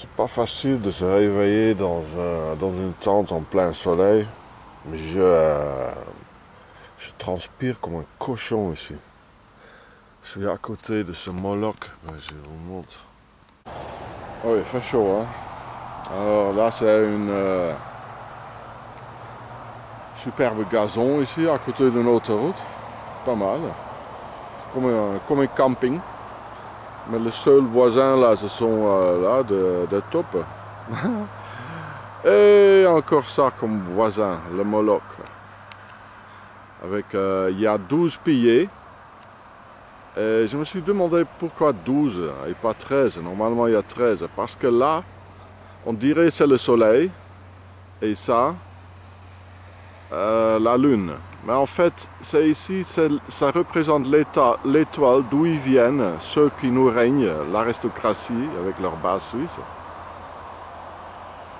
C'est pas facile de se réveiller dans, un- dans une tente en plein soleil, mais je, euh, je transpire comme un cochon ici. Je suis à côté de ce Moloch, Ben, je vous montre. Oh, il fait chaud, hein. Alors là, c'est une euh, superbe gazon ici, à côté d'une autoroute. Pas mal. Comme comme un camping. Mais le seul voisin là, ce sont euh, là, de, de taupes. Et encore ça comme voisin, le Moloch. Avec, euh, il y a 12 piliers. Et je me suis demandé pourquoi 12 et pas 13. Normalement il y a 13. Parce que là, on dirait c'est le soleil. Et ça, euh, la lune. Mais en fait, c'est ici, ça représente l'état- l'étoile d'où ils viennent, ceux qui nous règnent, l'aristocratie avec leur base suisse.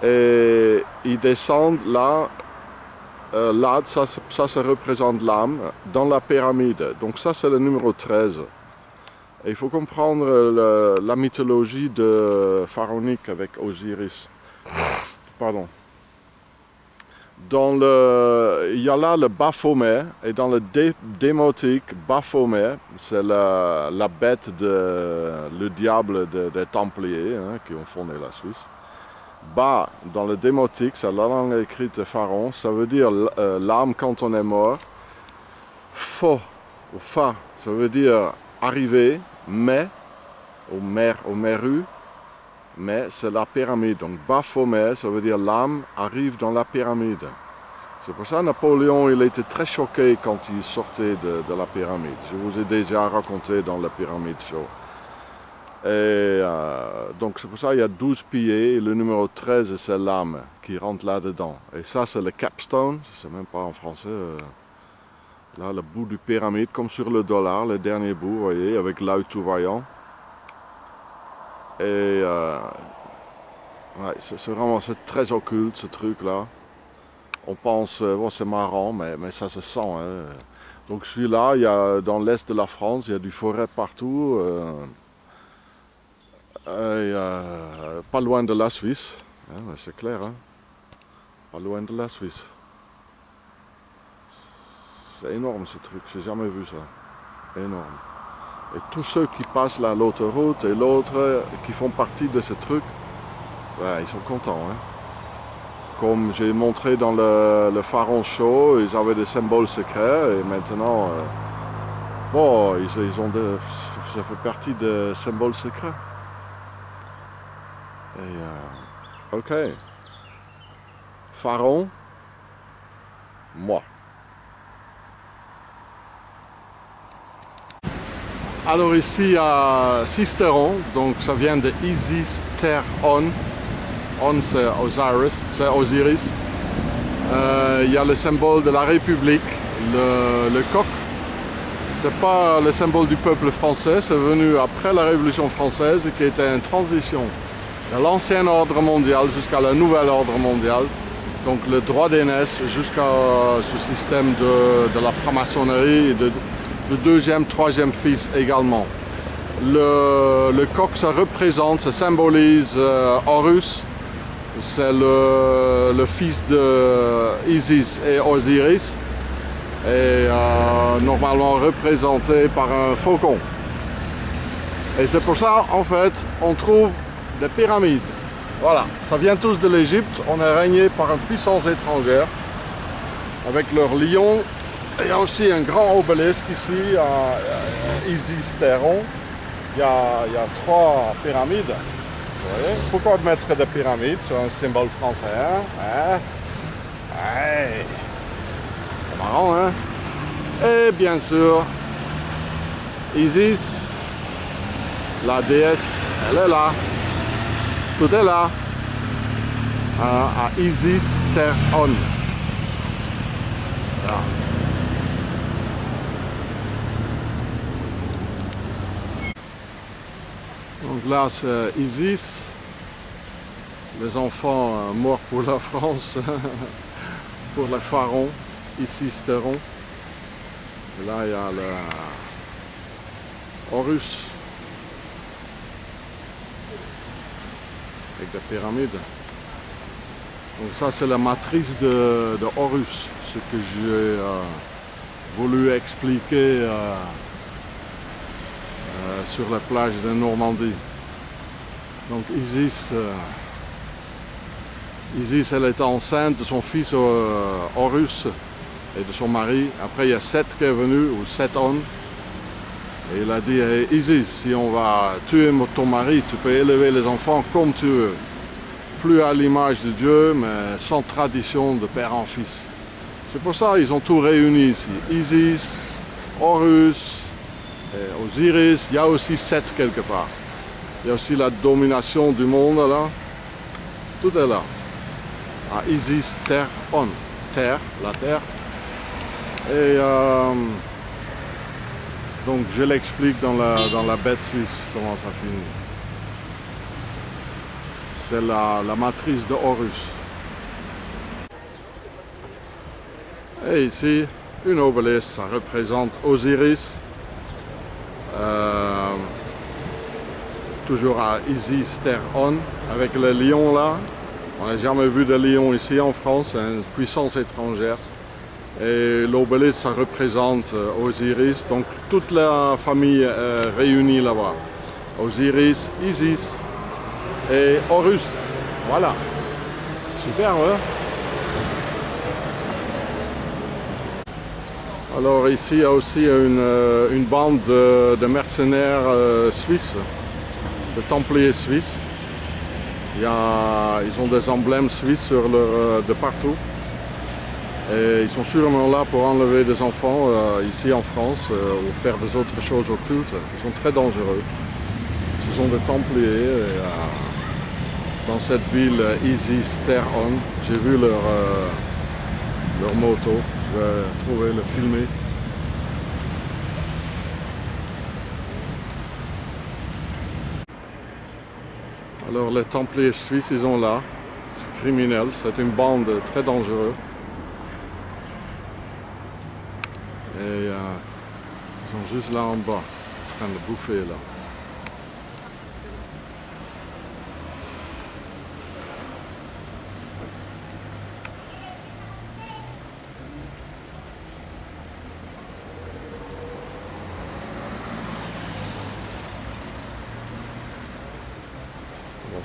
Et ils descendent là, euh, là, ça, ça, ça représente l'âme dans la pyramide. Donc ça, c'est le numéro 13. Et il faut comprendre le- la mythologie de pharaonique avec Osiris. Pardon. Dans le, il y a là le Baphomet, et dans le dé, démotique, Baphomet, c'est la, la bête de le diable de- des Templiers hein, qui ont fondé la Suisse. Ba, dans le démotique, c'est la langue écrite de Pharaon, ça veut dire euh, l'âme quand on est mort. Fo, ou fa, ça veut dire arriver, mais, au mer, au meru, mais c'est la pyramide. Donc Baphomet, ça veut dire l'âme arrive dans la pyramide. C'est pour ça Napoléon, il était très choqué quand il sortait de, la pyramide. Je vous ai déjà raconté dans la pyramide show. Et euh, donc c'est pour ça qu'il y a 12 piliers le numéro 13 c'est l'âme qui rentre là-dedans. Et ça c'est le capstone, je sais même pas en français. euh, là le bout du pyramide comme sur le dollar, le dernier bout, vous voyez, avec l'œil tout voyant. Et euh, c'est vraiment très occulte ce truc là. On pense, euh, bon c'est marrant, mais, ça se sent. hein. Donc je suis là, il y a, dans l'est de la France, il y a du forêt partout. euh, pas loin de la Suisse, hein, c'est clair, hein. pas loin de la Suisse. C'est énorme ce truc, j'ai jamais vu ça. Énorme. Et tous ceux qui passent là l'autoroute et l'autre euh, qui font partie de ce truc, ouais, ils sont contents. hein. Comme j'ai montré dans le, le Pharaon Show, ils avaient des symboles secrets et maintenant, euh, bon, ils, ont de, ça fait partie des symboles secrets. Et euh, ok. Pharaon, moi. Alors ici à Sisteron, donc ça vient de Isis Ter On. On c'est Osiris, c'est Osiris. Euh, Il y a le symbole de la République, le, le coq. C'est pas le symbole du peuple français, c'est venu après la Révolution française qui était une transition de l'ancien ordre mondial jusqu'à le nouvel ordre mondial. Donc le droit d'aînesse jusqu'à ce système de, de la franc-maçonnerie et de, de deuxième, troisième fils également. Le, le coq, ça représente, ça symbolise euh, Horus, c'est le, le fils de Isis et Osiris, et euh, normalement représenté par un faucon. Et c'est pour ça, en fait, on trouve des pyramides. Voilà, ça vient tous de l'Égypte. On est régné par une puissance étrangère avec leur lion. Il y a aussi un grand obélisque ici à Isis Teron. Il y, a, il y a trois pyramides. Vous voyez? Pourquoi mettre des pyramides sur un symbole français hein? Hein? C'est marrant, hein? Et bien sûr, Isis, la déesse, elle est là. Tout est là. À, à Isis Teron. Là. Là, c'est Isis. Les enfants euh, morts pour la France, pour le pharaon, Isis Teron. Et là, il y a le Horus. avec des pyramides. Donc ça c'est la matrice de, Horus, ce que j'ai euh, voulu expliquer euh, euh, sur la plage de Normandie. Donc Isis, euh, Isis elle était enceinte de son fils euh, Horus et de son mari. Après il y a Seth qui est venu, ou Sethon. Et il a dit, Isis, si on va tuer ton mari, tu peux élever les enfants comme tu veux plus à l'image de Dieu, mais sans tradition de père en fils. C'est pour ça qu'ils ont tout réuni ici. Isis, Horus, Osiris, il y a aussi Seth quelque part. Il y a aussi la domination du monde là. Tout est là. Ah, Isis, terre, on. Terre, la terre. Et euh, donc je l'explique dans la, dans la bête suisse comment ça finit c'est la, la, matrice de Horus. Et ici, une obélisque, ça représente Osiris, toujours à Isis Terre On, avec le lion là. On n'a jamais vu de lion ici en France, c'est une puissance étrangère. Et l'obélisque, ça représente Osiris, donc toute la famille est réunie là-bas. Osiris, Isis, et Horus. Voilà. Super, ouais. Alors ici, il y a aussi une, une bande de, mercenaires euh, suisses, de templiers suisses. Ils ont des emblèmes suisses euh, de partout. Et ils sont sûrement là pour enlever des enfants euh, ici en France ou faire des autres choses occultes. Ils sont très dangereux. Ce sont des templiers. Dans cette ville Isis Terre On. J'ai vu leur, euh, leur moto. Je vais trouver le filmer. Alors les Templiers suisses, ils sont là. C'est criminel, c'est une bande très dangereuse. Et euh, ils sont juste là en bas, en train de bouffer là.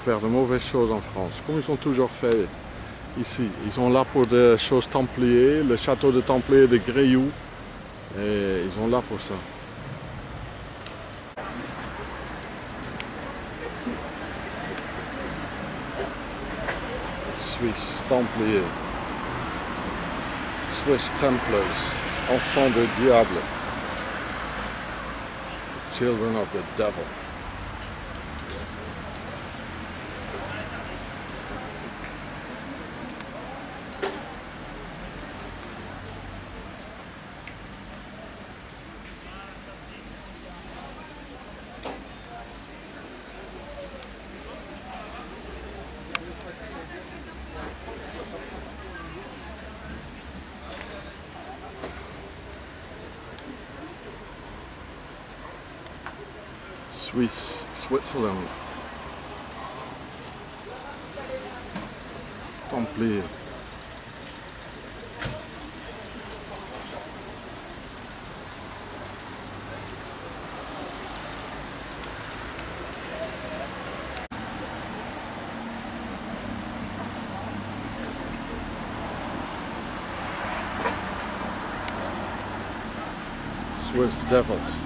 Faire de mauvaises choses en France, comme ils ont toujours fait ici. Ils sont là pour des choses templiers, le château de Templiers de Gréoux, et ils sont là pour ça. Suisse, Templiers, Swiss Templars, enfants de diable, children of the devil. Swiss, Switzerland. Templier. Swiss Devils.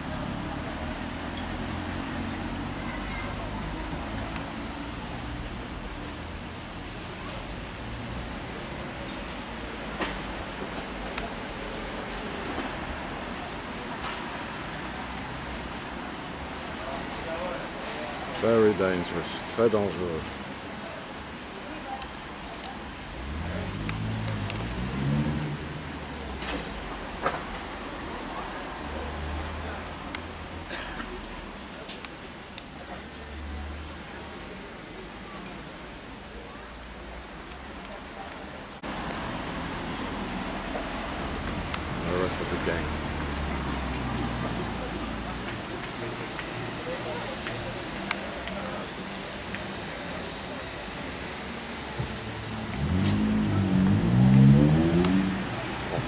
Very dangerous, très dangereux.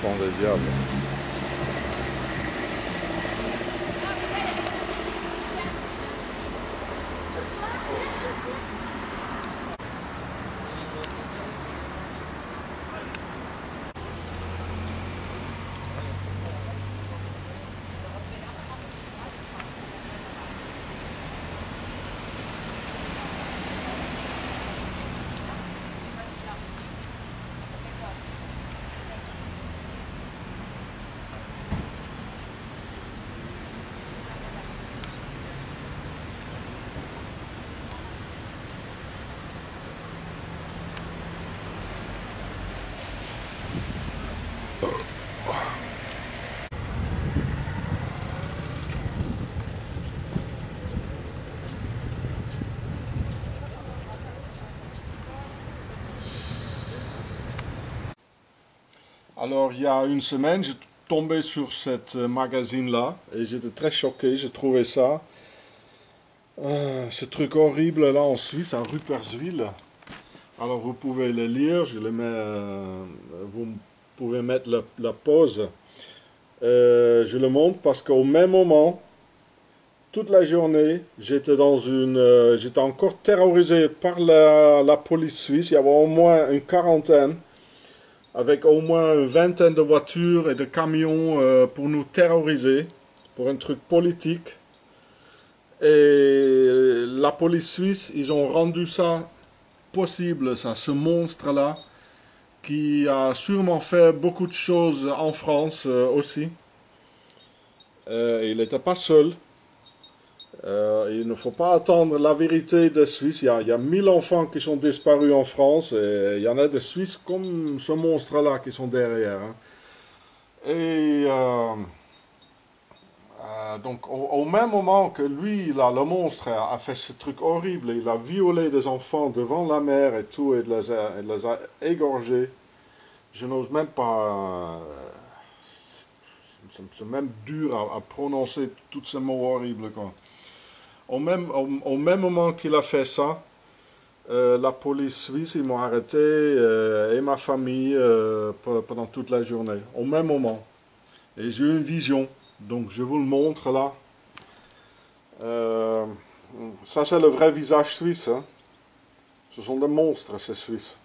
enfants de diable. Alors, il y a une semaine, j'ai tombé sur cette magazine-là et j'étais très choqué. J'ai trouvé ça, euh, ce truc horrible là en Suisse, à Rupperswil. Alors, vous pouvez le lire, je le mets, euh, vous pouvez mettre la, pause. Euh, je le montre parce qu'au même moment, toute la journée, j'étais dans encore terrorisé par la police suisse. Il y avait au moins une quarantaine avec au moins une vingtaine de voitures et de camions euh, pour nous terroriser, pour un truc politique. Et la police suisse, ils ont rendu ça possible, ça, ce monstre-là, qui a sûrement fait beaucoup de choses en France euh, aussi. Euh, il n'était pas seul. Euh, il ne faut pas attendre la vérité des Suisses. Il y, a, il y a 1000 enfants qui sont disparus en France et il y en a des Suisses comme ce monstre-là qui sont derrière. Hein. Et euh, euh, donc au, même moment que lui, là, le monstre, a, fait ce truc horrible, il a violé des enfants devant la mère et tout, et les a, les a égorgés, je n'ose même pas... c'est même dur à, à, prononcer tous ces mots horribles. Quoi. Au même, au, même moment qu'il a fait ça, euh, la police suisse, ils m'ont arrêté euh, et ma famille euh, pendant toute la journée. Au même moment. Et j'ai eu une vision. Donc je vous le montre là. ça c'est le vrai visage suisse. Hein. Ce sont des monstres ces Suisses.